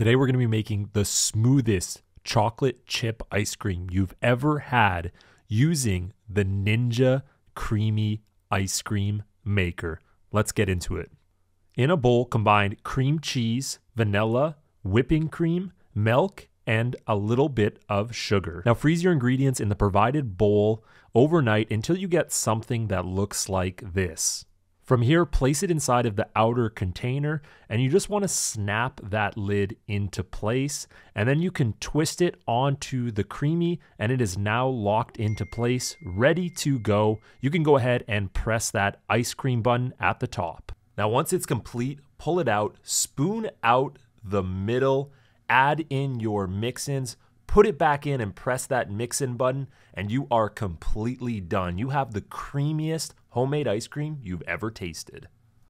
Today we're going to be making the smoothest chocolate chip ice cream you've ever had using the Ninja Creami Ice Cream Maker. Let's get into it. In a bowl, combine cream cheese, vanilla, whipping cream, milk, and a little bit of sugar. Now, freeze your ingredients in the provided bowl overnight until you get something that looks like this. From here, place it inside of the outer container, and you just want to snap that lid into place. And then you can twist it onto the Creami, and it is now locked into place, ready to go. You can go ahead and press that ice cream button at the top. Now, once it's complete, pull it out, spoon out the middle, add in your mix ins, put it back in and press that mix in button, and you are completely done. You have the creamiest homemade ice cream you've ever tasted.